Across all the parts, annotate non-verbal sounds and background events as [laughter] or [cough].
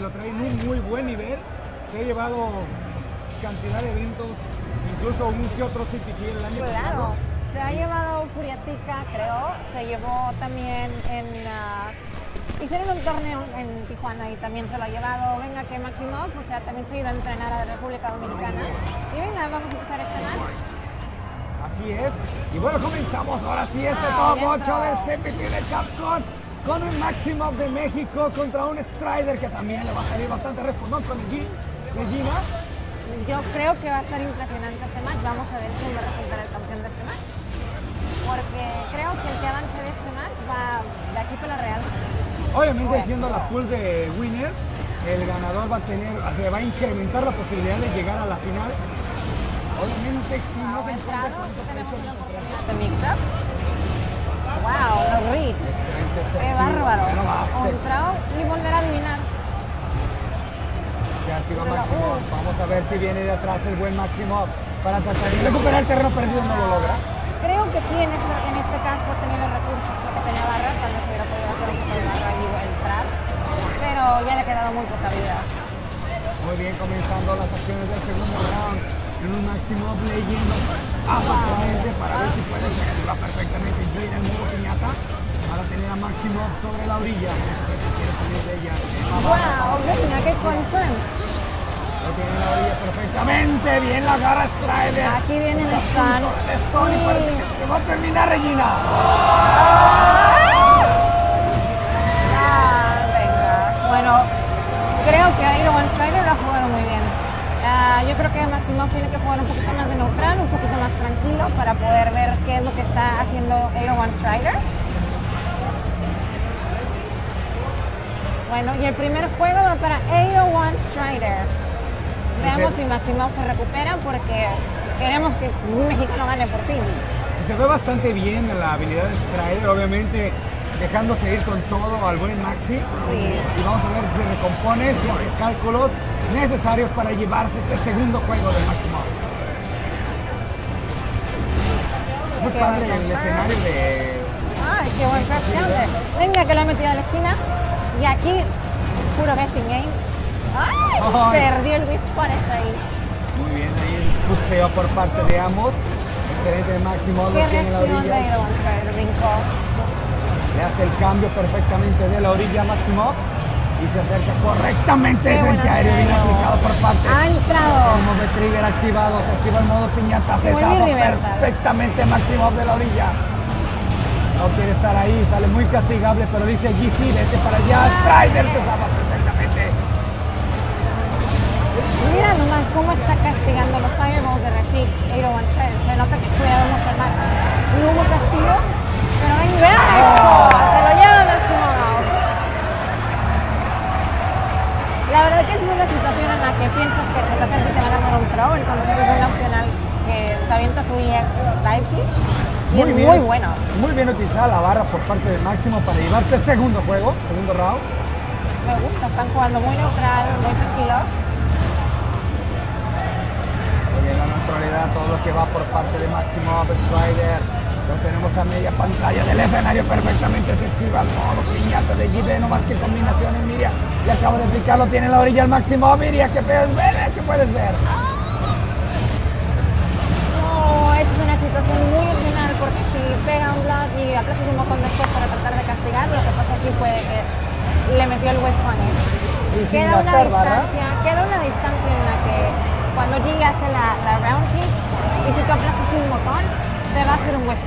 y lo trae en un muy buen nivel. Se ha llevado cantidad de eventos, incluso un que otro City el año Claro. pasado. Se ha llevado Furiatica, creo. Se llevó también en. ah, hicieron un torneo en Tijuana y también se lo ha llevado. Venga, que Maximov, o sea, también se ha ido a entrenar a la República Dominicana. Y venga, vamos a empezar a estrenar. Así es. Y bueno, comenzamos ahora sí este Ah, top bien 8 del. CPT de Capcom con un Maximum de México contra un Strider que también le va a salir bastante respondón con el G de Gina. Yo creo que va a estar impresionante este match. Vamos a ver quién va a resultar el campeón de este match. Porque creo que el que avance de este match va de aquí para la Real. Obviamente siendo la pool de winners, el ganador va a tener, o sea, va a incrementar la posibilidad de llegar a la final. Obviamente si no se encuentra tenemos una oportunidad de mix-up. Wow, Excelente Qué bárbaro. Entrado y volver a adivinar. Pero, uh. Vamos a ver si viene de atrás el buen Maximov para tratar de recuperar el terreno perdido. No lo logra. Creo que aquí en este, en este caso tenía los recursos porque tenía barra, tal vez hubiera podido hacer un poco de barra y entrar. Pero ya le ha quedado muy poca vida. Muy bien, comenzando las acciones del segundo round. En un Maximov leyendo absolutamente para ver si puede activa perfectamente Gina en modo piñata para tener a Maximov sobre la orilla. Quiere salir de ella. Wow, venga, qué confirm. Lo tiene en la orilla perfectamente. Bien la garra Strider. Aquí viene el stun. Stone y parece que se va a terminar Regina. Ah, venga. Bueno, creo que Iron Strider lo ha jugado muy bien. Ah, yo creo que Maximov tiene que jugar un poquito más de neutral, un poquito más tranquilo para poder ver qué es lo que está haciendo Iron One Strider. Bueno, y el primer juego va para Iron One Strider. Veamos si Maximov se recupera porque queremos que un mexicano gane por fin. Se ve bastante bien la habilidad de Strider, obviamente dejándose ir con todo al buen Maxi. Y vamos a ver si recompone, si hace cálculos necesarios para llevarse este segundo juego de Máximo. Muy padre el escenario de... Ay, qué buen counter. Venga, que lo ha metido a la esquina. Y aquí, puro guessing game. ¡Ay! Ay. Perdió el whip punch ahí. Muy bien, ahí el pusheo por parte de ambos. Excelente de Máximo, Qué en reacción de orilla. Iron Strider, brincó. Le hace el cambio perfectamente de la orilla a Máximo. Y se acerca correctamente ese buena antiaéreo bien aéreo. aplicado por parte Ha entrado. El modo trigger activado, se activa el modo piñata, se perfectamente Maximov de la orilla. No quiere estar ahí, sale muy castigable, pero dice GC, vete para allá, Strider se perfectamente. Mira nomás cómo está castigando los fireballs de Rashid, Iron One Strider. Se nota que estudiaron mucho más. No hubo castigo, pero ven, vean. Se lo lleva Maximov. La verdad que es una situación en la que piensas que se acerca y te van a dar un throw, entonces es una opcional que se avienta su EX dive kick y es muy bueno. Muy bien utilizada la barra por parte de Máximo para llevarte segundo juego, segundo round. Me gusta, están jugando muy neutral, muy tranquilos. Muy bien la neutralidad, todo lo que va por parte de Máximo Strider. Lo tenemos a media pantalla del escenario perfectamente. Se activa el modo piñata de GB, no más que combinaciones, Miria. Y acabo de explicarlo, tiene en la orilla el Máximo Miria. ¿Qué puedes ver? eh? ¿Qué puedes ver? No, es una situación muy original porque si pega un block y aplazas un botón después para tratar de castigar, lo que pasa aquí fue que le metió el punish. Y Queda una distancia, queda una distancia en la que cuando G hace la, la round kick y si tú aplazas un botón, te va a hacer un web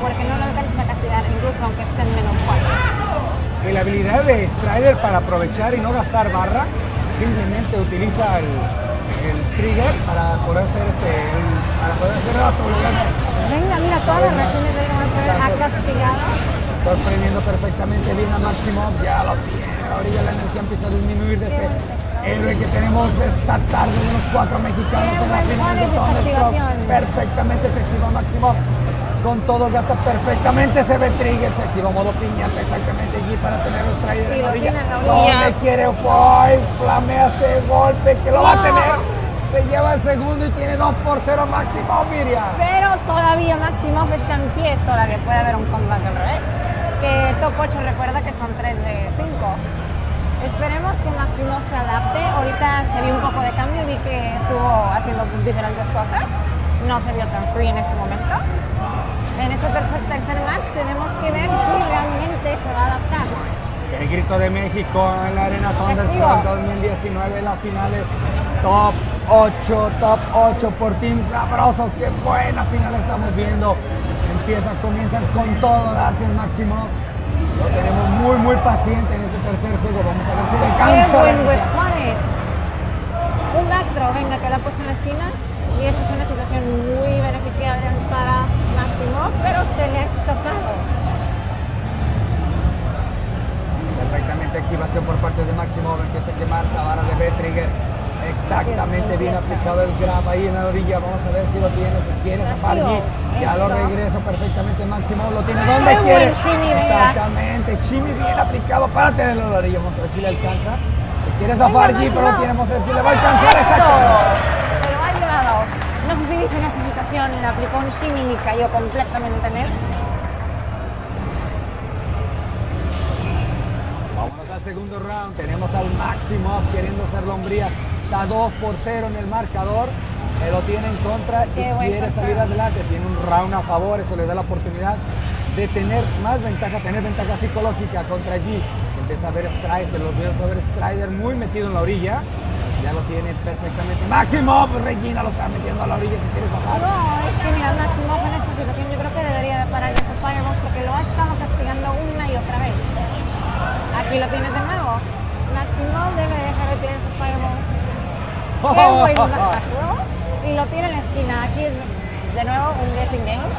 porque no lo alcanzas a castigar incluso aunque esté en menos 4. Y la habilidad de Strider para aprovechar y no gastar barra, simplemente utiliza el, el trigger para poder hacer este, el- para poder hacer otro lugar. Venga, mira, todas las reacciones de Man ha castigado. sorprendiendo perfectamente bien a Máximo, ya lo tiene, ahorita la energía empieza a disminuir de este héroe que tenemos esta tarde de los cuatro mexicanos en la final de perfectamente se activa Máximo, con todo gata perfectamente se ve trigger, se activa modo piñata exactamente allí para tener Strider Sí, en la orilla, donde quiere Foy, flamea ese golpe que lo va a tener, se lleva el segundo y tiene 2 por 0 Máximo, Miriam. Pero todavía Maximoff está en pie, todavía puede haber un comeback al revés. Que Top 8 recuerda que son 3 de 5. Esperemos que Máximo se adapte. Ahorita se vio un poco de cambio, vi que estuvo haciendo diferentes cosas. No se vio tan free en este momento. En este tercer, tercer match tenemos que ver si realmente se va a adaptar. El grito de México en la Arena Thunderstorm 2019, las finales top 8, top 8 por Team Sabroso. Qué buena final estamos viendo. Empiezan, comienzan con todo, darse el máximo. Lo tenemos muy, muy paciente en tercer juego. Vamos a ver si alcanza. web punish. Un backthrow, venga, que la ha puesto en la esquina. Y esta es una situación muy beneficiable para Máximo, pero se le ha escapado. Perfectamente activación por parte de Máximo. Empieza a quemar esa vara de B-Trigger. Exactamente bien aplicado el grab ahí en la orilla. Vamos a ver si lo tiene, si quiere allí. Ya lo Eso. regreso perfectamente Máximo. Lo tiene donde quiere. Exactamente. Chimi bien aplicado para tenerlo en la orilla. Vamos a ver si le alcanza. Si quiere zafar allí, pero lo tiene. Vamos a ver si le va a alcanzar. Exactamente. Se lo ha llevado. No sé si viste en esa situación, le aplicó un shimmy y cayó completamente en él. Vámonos al segundo round. Tenemos al máximo queriendo ser lombría. Está 2 por 0 en el marcador. Se lo tiene en contra y Qué quiere salir adelante. Tiene un round a favor. Eso le da la oportunidad de tener más ventaja, tener ventaja psicológica contra G. Empieza a ver Strider, los veo a ver Strider muy metido en la orilla. Ya lo tiene perfectamente. Máximo, pues Regina lo está metiendo a la orilla si quiere zafar. No, es que mira, Máximo en esta situación yo creo que debería de parar esos fireballs porque lo ha estado castigando una y otra vez. Aquí lo tienes de nuevo. Máximo debe dejar de tirar esos fireballs. Qué. [laughs] Y lo tira en la esquina. Aquí de nuevo un guessing game.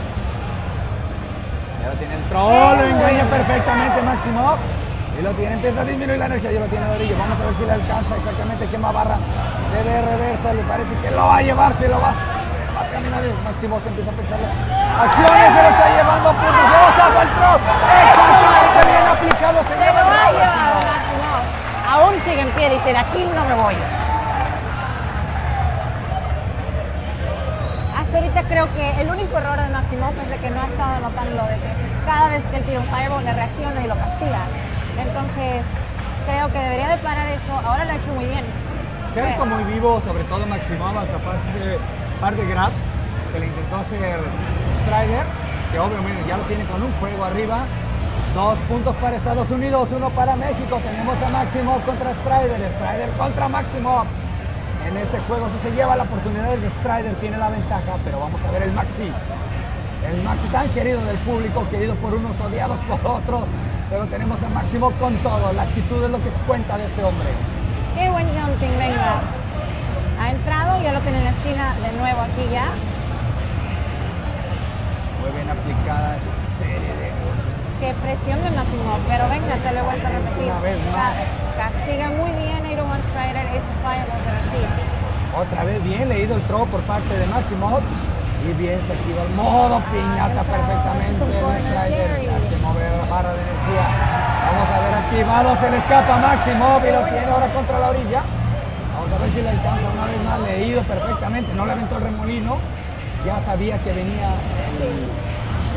Ya lo tiene el troll, lo engaña perfectamente Máximo. Y lo tiene, empieza a disminuir la energía, ya lo tiene Dorillo. Vamos a ver si le alcanza exactamente quema barra. Debe reversa, le parece que lo va a llevar, se lo va, a caminar. Máximo se empieza a pensar. Acciones, se lo está llevando a puntos. ¡Se lo el troll! Exactamente bien aplicado, se Se lleva el. Aún sigue en pie, dice, de aquí no me voy. Creo que el único error de Maximoff es de que no ha estado notando de que cada vez que él tira un fireball le reacciona y lo castiga. Entonces, creo que debería de parar eso. Ahora lo ha hecho muy bien. Se ha visto muy vivo, sobre todo Maximo, al zafar ese par de grabs que le intentó hacer Strider, que obviamente ya lo tiene con un juego arriba. Dos puntos para Estados Unidos, uno para México. Tenemos a Maximo contra Strider, Strider contra Maximo. En este juego, si se lleva la oportunidad de Strider, tiene la ventaja, pero vamos a ver el Maxi. El Maxi tan querido del público, querido por unos, odiados por otros. Pero tenemos a Máximo con todo. La actitud es lo que cuenta de este hombre. Qué buen jumping, venga. Ha entrado, ya lo tiene en la esquina de nuevo aquí ya. Muy bien aplicada esa Presión de Máximo, pero venga, te lo he vuelto a repetir. Una vez más. Ca- Castiga muy bien a Iron Strider esos fireballs de. Otra vez bien leído el throw por parte de Máximo. Y bien se activa el modo piñata perfectamente. El Strider hace mover la barra de energía. Vamos a ver activado, se le escapa Máximo y lo tiene ahora contra la orilla. Vamos a ver si le alcanza una vez más leído perfectamente. No le aventó el remolino. Ya sabía que venía el,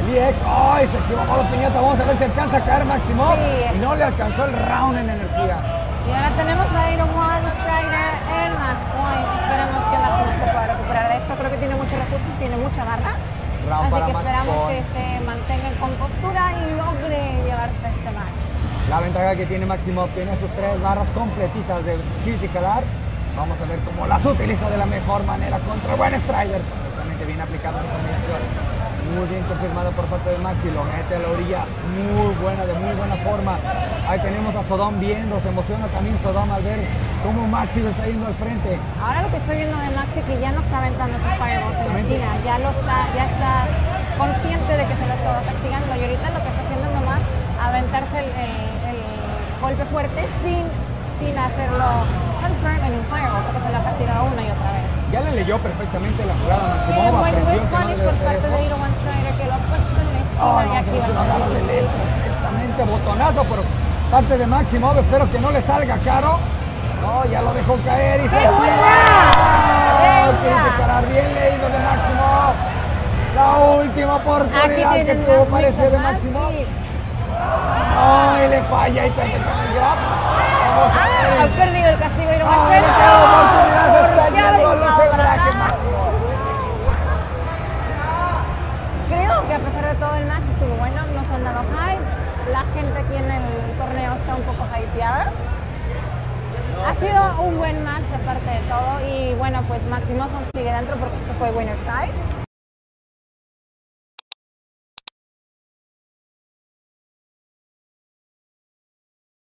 el EX. ¡Ay! Se equivocó la piñata. Vamos a ver si alcanza a caer Máximo. Sí. Y no le alcanzó el round en energía. Y ahora tenemos a Iron One Strider en match point. Esperemos que Máximo se pueda recuperar de esto. Creo que tiene muchos recursos, tiene mucha garra. Round Así que esperamos que se mantenga en compostura y logre llevarse este match. La ventaja que tiene Máximo tiene sus tres barras completitas de Critical Art. Vamos a ver cómo las utiliza de la mejor manera contra el buen Strider. Perfectamente bien aplicado en combinación. Muy bien confirmado por parte de Maxi. Lo mete a la orilla muy buena, de muy buena forma. Ahí tenemos a Sodom viendo. Se emociona también Sodom al ver cómo Maxi lo está yendo al frente. Ahora lo que estoy viendo de Maxi que ya no está aventando esos fireballs en la Exactamente. esquina, ya lo está, ya está consciente de que se lo estaba castigando y ahorita lo que está haciendo es nomás aventarse el, el- el golpe fuerte sin, sin hacerlo confirm en un fireball porque se lo ha castigado una y otra vez. Ya le leyó perfectamente la jugada a Qué Maximov. buen Aprendió whip que no punish debe por hacer parte eso. de que lo ha puesto en la esquina Oh, y aquí va a perfectamente. Botonazo por parte de Maximov. Espero que no le salga caro. No, ya lo dejó caer y se ¡Qué lo buena! Oh, tiene que parar bien leído de Maximov. La última oportunidad que tuvo parece de Maximov. y No, y le falla y perfectamente Ah, perdido el castigo y. Máximo. Creo que a pesar de todo el match estuvo bueno, no se han dado hype. La gente aquí en el torneo está un poco hypeada. Ha sido un buen match aparte de todo y bueno, pues Maximoff sigue dentro porque esto fue winner side.